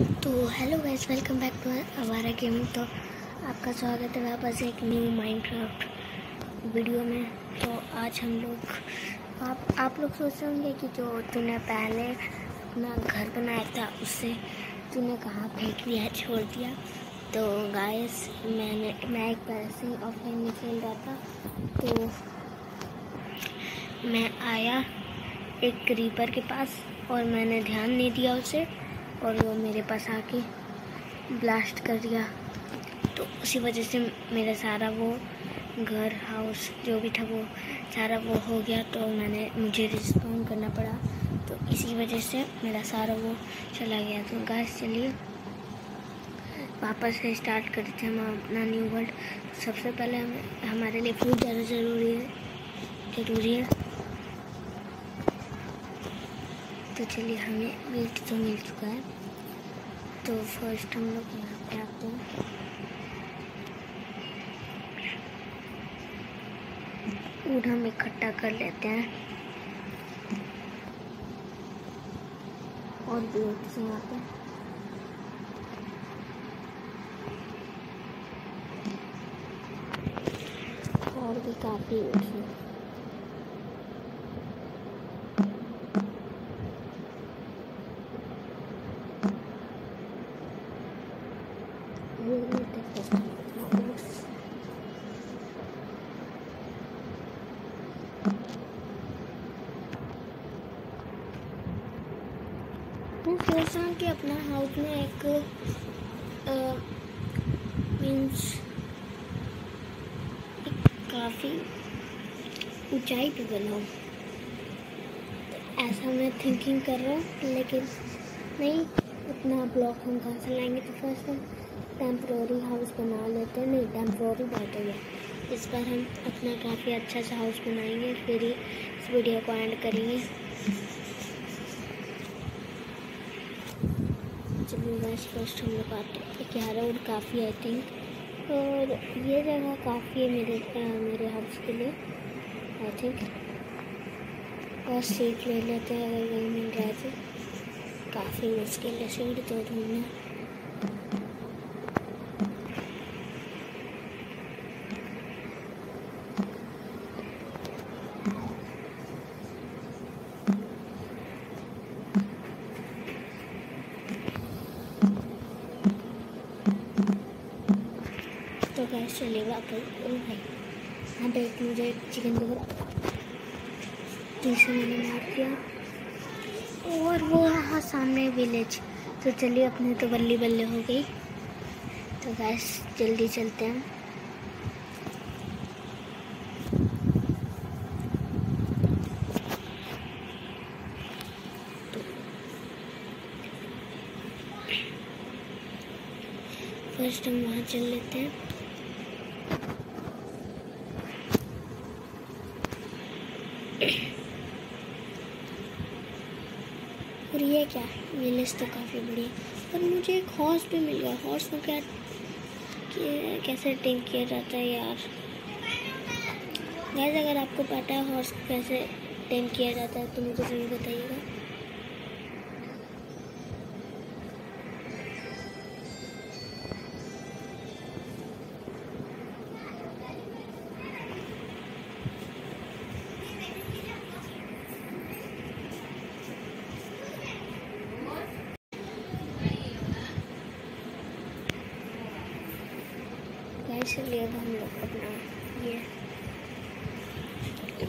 तो hello guys welcome back to हमारा gaming तो आपका स्वागत है वापस एक न्यू माइनक्राफ्ट वीडियो में। तो आज हम लोग, आप आप लोग सोच रहे होंगे कि जो तूने पहले अपना घर बनाया था उससे तूने कहाँ फेंक दिया, छोड़ दिया? तो गाइस मैंने, मैं एक ही ऑफलाइन खेल रहा था। तो मैं आया एक क्रीपर के पास और मैंने ध्यान नहीं दिया उसे। और वो मेरे पास आके ब्लास्ट कर दिया। तो उसी वजह से मेरा सारा वो घर हाउस जो भी था वो, सारा वो हो गया। तो मैंने, मुझे रिस्पॉन्ड करना पड़ा। तो इसी वजह से मेरा सारा वो चला गया। तो गैस चलिए। वापस से स्टार्ट करते हैं हम अपना न्यू वर्ल्ड सबसे पहले हमें, हमारे लिए फ़ूड ज़्यादा ज़रूरी है ज़रूरी है। तो चलिए हमें मीट तो मिल चुका है। तो फ़र्स्ट हम लोग यहाँ पे आते हैं। वुड हम इकट्ठा कर लेते हैं। और भी से यहाँ पे। और भी काफ़ी उठी मैं सोच रहा हूँ कि हाउस में एक मीन्स काफ़ी ऊंचाई पे बना बनाऊँ ऐसा मैं थिंकिंग कर रहा हूँ, लेकिन नहीं उतना ब्लॉक हम कहाँ से लाएँगे तो फ़र्स्ट हम टेम्प्रोरी हाउस बना लेते हैं। नहीं टेम्प्रोरी बहुत हो गया इस बार हम अपना काफ़ी अच्छा सा हाउस बनाएँगे, फिर ही इस वीडियो को एंड करेंगे। बस फ़र्स्ट हम लोग आते ग्यारह और काफ़ी आई थिंक और ये जगह काफ़ी है मेरे मेरे हाउस के लिए आई थिंक और सीट ले लेते हैं, अगर वही मिल रहा है तो। काफ़ी मुश्किल है सीट तो ढूंढना। तो गैस चलेगा अपन ओ भाई पे एक मुझे चिकन बर्गर तीसरे मैंने मार दिया और वो यहाँ सामने विलेज तो चलिए, अपने तो बल्ली बल्ले हो गई। तो गैस जल्दी चलते हैं। फ़र्स्ट हम वहाँ चल लेते हैं। और ये क्या? विलेज तो काफ़ी बढ़िया। पर मुझे एक हॉर्स भी मिल गया। हॉर्स को क्या कैसे टेक किया जाता है यार? गैस अगर आपको पता है हॉर्स कैसे टेम किया जाता है तो मुझे ज़रूर बताइएगा। गैस चलिए अब हम लोग अपना ये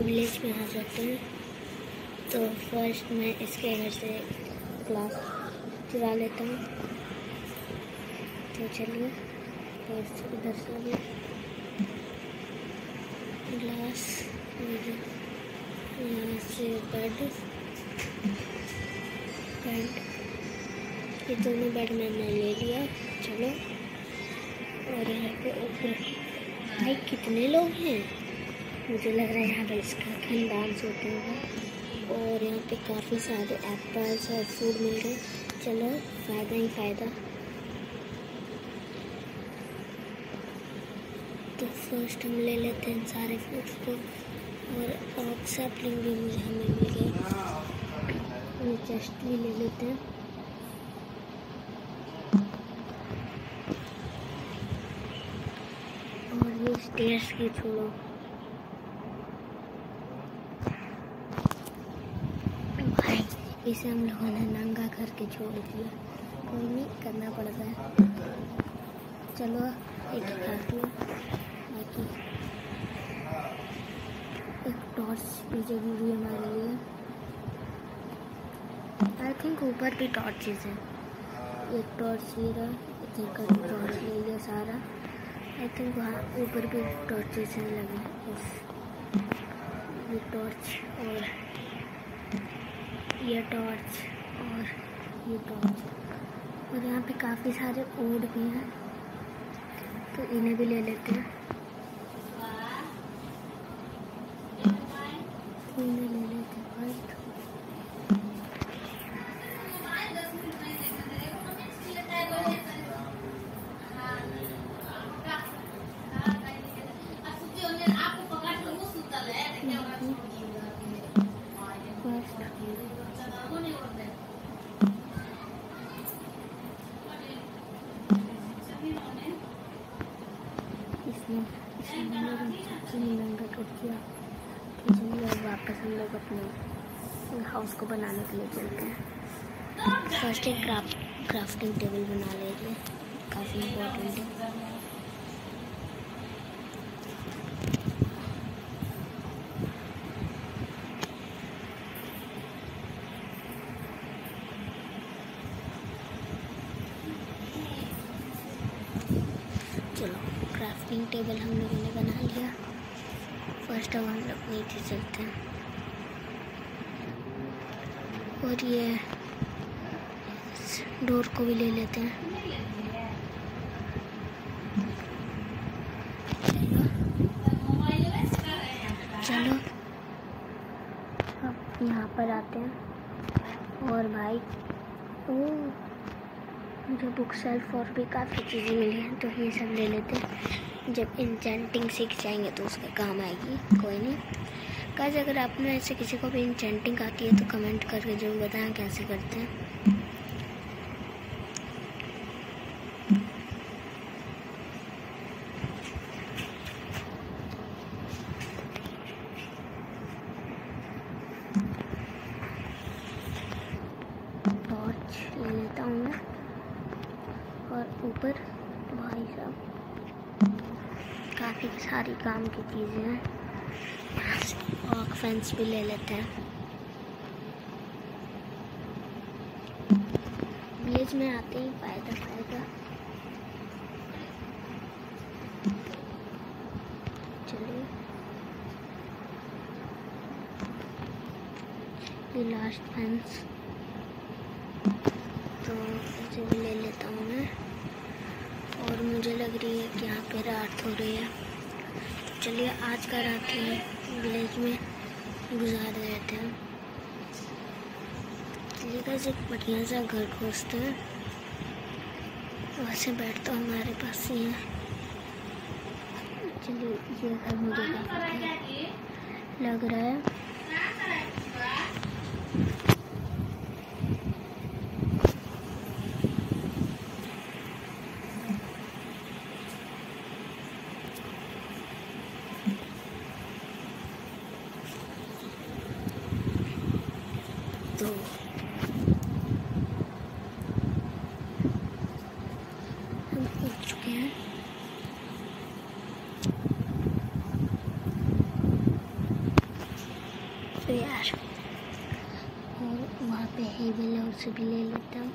विलेज में आ जाते हैं। तो फ़र्स्ट मैं इसके घर से ग्लास चुरा लेता हूँ। तो चलिए फ़र्स्ट इधर से भी ग्लास यहाँ से बेड बेड ये दोनों बेड मैंने ले लिया। चलो। और यहाँ पे ऊपर। भाई, कितने लोग हैं? मुझे लग रहा है यहाँ पर इसका खानदान सोते होगा। और यहाँ पे काफ़ी सारे एप्पल्स और फ़ूड मिल रहे चलो, फ़ायदा ही फ़ायदा। तो फ़र्स्ट हम ले लेते हैं सारे फ्रूट्स को। और ऑक सैपलिंग भी मुझे हमें मिल चेस्ट भी ले लेते हैं। स्टेयर्स की छोड़ो भाई इसे हम लोगों ने नंगा करके छोड़ दिया। कोई नहीं, करना पड़ता है। चलो, एक ही बाकी एक टॉर्च भी ज़रूरी है हमारे लिए। आई थिंक ऊपर भी टॉर्चेस हैं। एक टॉर्च ये रहा का टॉर्च ले लिया सारा। आई थिंक वहाँ ऊपर भी टॉर्चेस लगे उस ये टॉर्च और ये टॉर्च और ये टॉर्च और यहाँ पे काफ़ी सारे ओड भी हैं तो इन्हें भी ले लेते हैं। दिया। तो वापस हम लोग अपने हाउस को बनाने के लिए चलते हैं। फ़र्स्ट एक क्राफ्ट क्राफ्टिंग टेबल बना लेंगे काफ़ी इम्पोर्टेंट है चलो क्राफ्टिंग टेबल हम लोगों ने बना लिया फ़र्स्ट हम लोग नीचे चलते। हैं और ये डोर को भी ले लेते हैं। चलो, अब यहाँ पर आते हैं। और भाई, ओ, मुझे बुक सेल्फ और भी काफ़ी चीज़ें मिली हैं तो ये सब ले लेते हैं। जब इंचेंटिंग सीख जाएँगे तो उसका काम आएगी। कोई नहीं। काज अगर आप में ऐसे किसी को भी इंचेंटिंग आती है तो कमेंट करके ज़रूर बताएँ कैसे करते हैं टॉर्च ले लेता हूँ मैं और ऊपर भाई साहब काफ़ी सारी काम की चीज़ें हैं। और फेंस भी ले लेते हैं। विलेज में आते ही फ़ायदा फ़ायदा। चलिए। लास्ट फेंस तो इसे भी ले लेता हूँ मैं। और मुझे लग रही है कि यहाँ पे रात हो रही है। चलिए, आज का रात ही विलेज में गुजार देते थे चलिए कैसे एक बढ़िया सा घर खोजते हैं। वैसे बैठ तो हमारे पास ही है। चलिए, ये घर मुझे लग रहा है हम पहुँच चुके हैं तो यार और वहाँ पे हेबल है उसे भी ले लेता हूँ।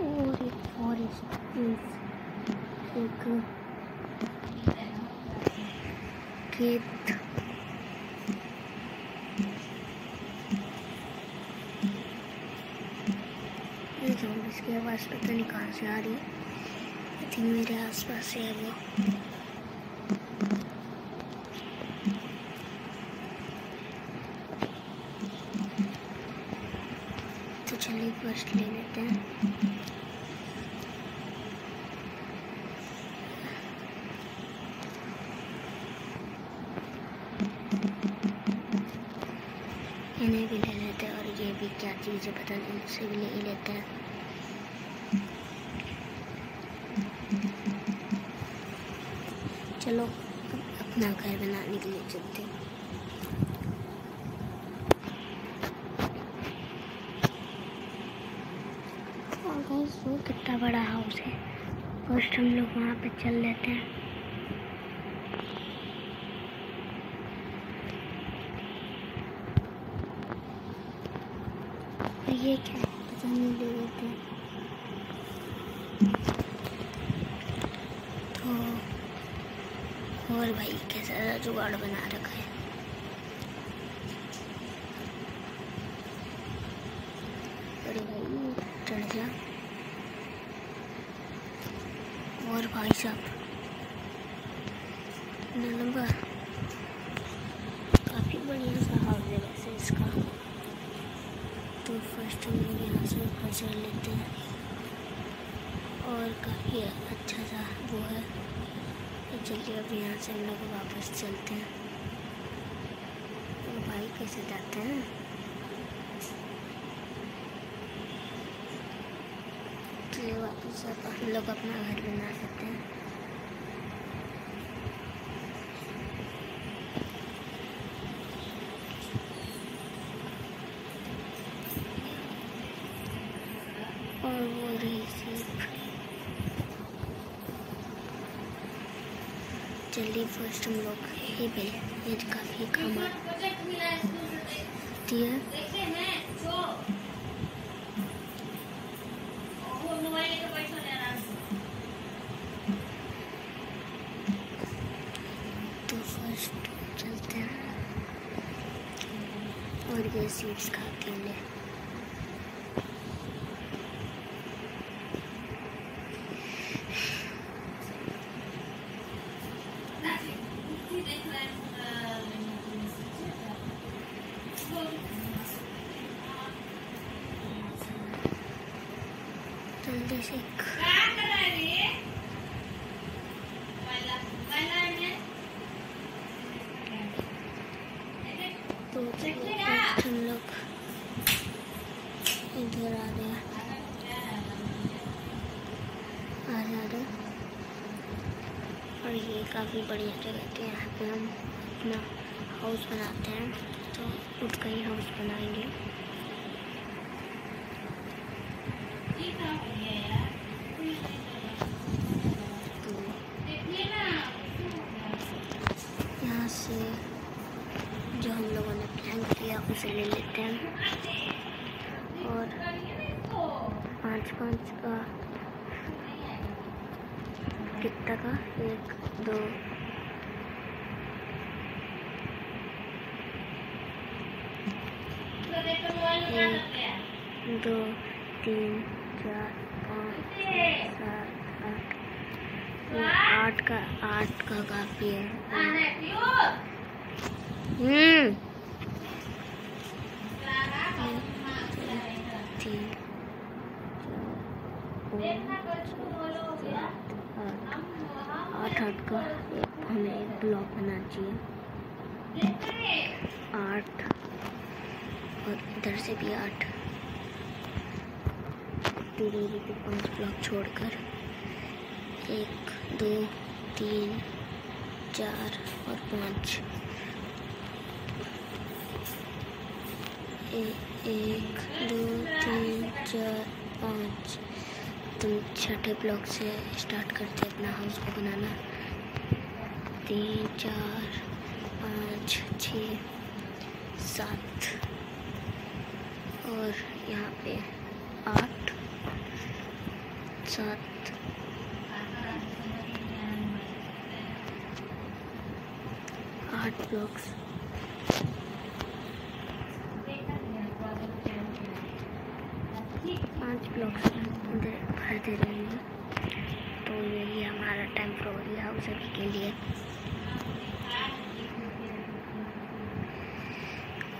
और एक फॉरेस्ट एक खेत zombies की आवाज़ पता नहीं कहाँ से आ रही है। आई थिंक मेरे आसपास से है वो। तो चलिए फ़र्स्ट ले लेते हैं। इन्हें भी ले लेते हैं और ये भी क्या चीज़ है पता नहीं इसे भी ले लेते हैं। चलो, अपना घर बनाने के लिए चलते कितना बड़ा हाउस है। फ़र्स्ट हम लोग वहाँ पे चल लेते हैं। ये क्या पता नहीं ले लेते हैं तो और भाई जुगाड़ बना रखा है। अरे भाई, चढ़ जा और भाई साहब नंबर। काफ़ी बढ़िया सा हाउस है वैसे इसका। तो फ़र्स्ट हम यहाँ से ऊपर चढ़ लेते हैं। और काफ़ी अच्छा सा वो है। तो चलिए, अब यहाँ से हम लोग वापस चलते हैं। भाई कैसे जाते हैं? तो वापस हम लोग अपना घर बना सकते हैं और वो रही सीप जल्दी फ़र्स्ट हम लोग ये भी ये काफ़ी काम आती है तो फ़र्स्ट चलते हैं और ये सीड्स खाते हैं जल्दी से तो हम लोग इधर आ रहे आ जा रहे और ये काफ़ी बढ़िया जगह थी यहाँ पे हम अपना हाउस बनाते हैं। तो खुद का ही हाउस बनाएँगे तो यहाँ से जो हम लोगों ने प्लान किया उसे ले लेते हैं और पाँच का। कितना का? एक, दो। एक, दो, तीन, चार, पाँच, सात, आठ। आठ का आठ का काफ़ी है। हम्म। आठ का हमें एक ब्लॉक बनाना चाहिए। आठ और इधर से भी आठ। धीरे धीरे पाँच ब्लॉक छोड़कर एक, दो, तीन, चार और पाँच। एक, दो, तीन, चार, पाँच। तुम छठे ब्लॉक से स्टार्ट करते अपना हाउस को बनाना। तीन, चार, पाँच, छ, सात। और यहाँ पे आठ, सात। आठ ब्लॉक्स पाँच ब्लॉक्स उधर भरते रहेंगे तो यही हमारा टेम्प्रोरी हाउस अभी के लिए।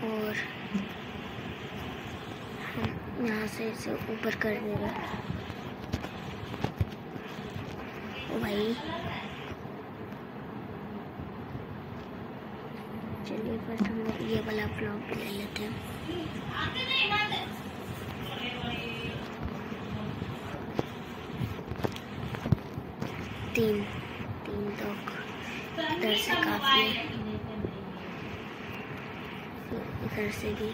और हम यहाँ से इसे ऊपर कर देगा। भाई। चलिए फ़र्स्ट हम ये वाला ब्लॉक ले लेते हैं। तीन तीन तक इधर से काफ़ी इधर से भी।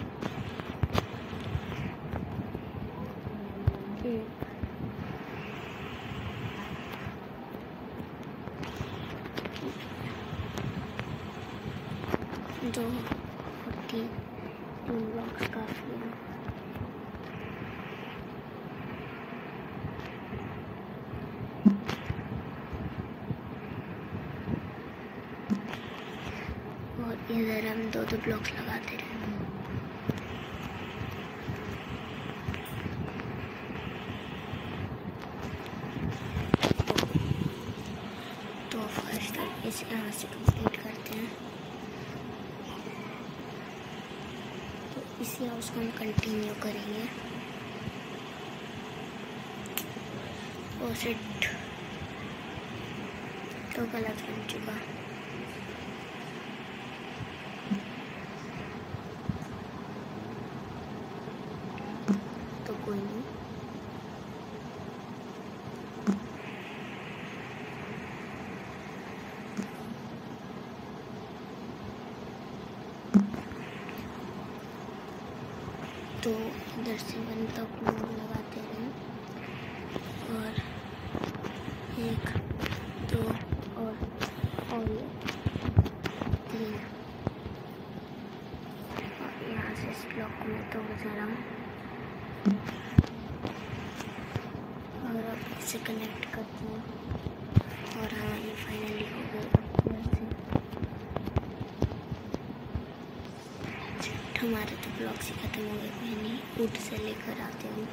दो फोर्टी तीन बॉक्स काफ़ी है इधर हम दो दो ब्लॉक्स लगाते रहे। तो फ़र्स्ट इस यहाँ से कंप्लीट करते हैं। तो इसी हाउस को हम कंटिन्यू करेंगे। ओसिट तो गलत बन चुका कोई नहीं तो इधर से वन तक लगाते रहे। और एक, दो और और तीन। और यहाँ से इस ब्लॉक मैं तोड़ दे रहा हूँ। और अब इसे कनेक्ट करती हूँ। और हाँ ये फाइनली हो गई हमारे तो ब्लॉग्स खत्म हो गए मैंने वुड से लेकर आते हूँ।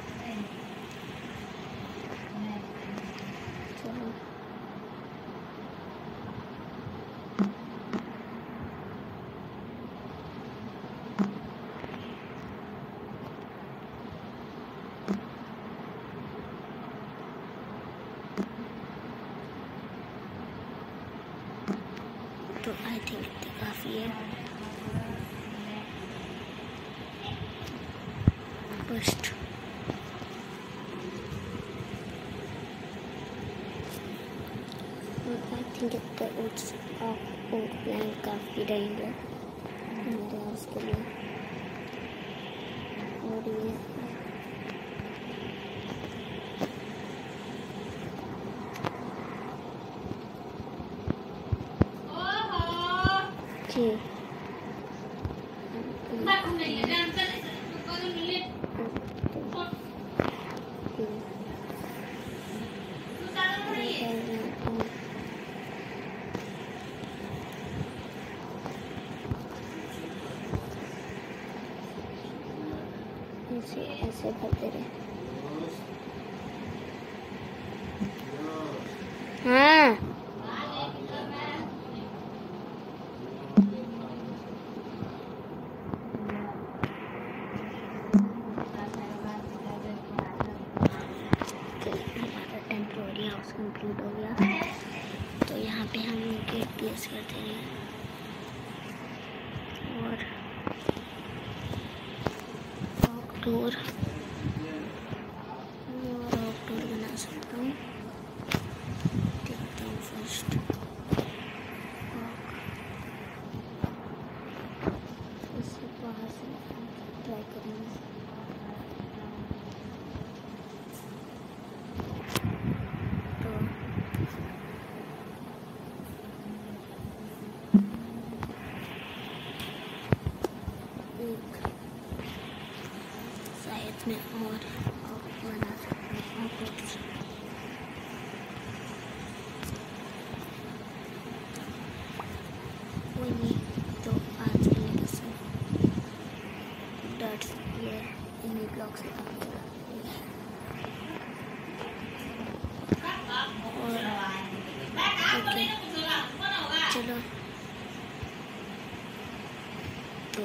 तो आई थिंक काफ़ी है फ़र्स्ट आई थिंक इतने ओट्स आप ओट काफ़ी रहेंगे। हमारे के लिए। और ये। जी ऐसे ऐसे भरते रहे हाँ हमारा टेम्प्रोरी हाउस कंप्लीट हो गया तो यहाँ पे हम गेट प्लेस करते हैं और आउटडोर और आउटडोर बना सकता हूँ देखता हूँ फ़र्स्ट इससे बाहर से ट्राई करेंगे तो एक शायद में और और बना सकते हैं और कुछ कोई नहीं तो आज के लिए बस डॉट्स ये इन्हीं ब्लॉक से काम करा और ओके चलो तो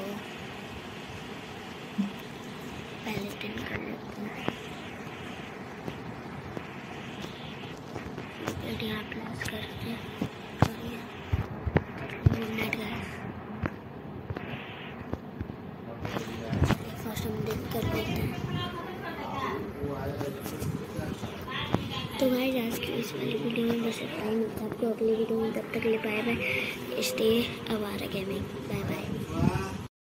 पहले टिन कर लेते हैं फिर यहाँ प्लस करते हैं मिनट गैस फ़र्स्ट हम देख कर लेते हैं तो भाई आज की इस वाली वीडियो में बस इतना ही मिलता है आपको अगली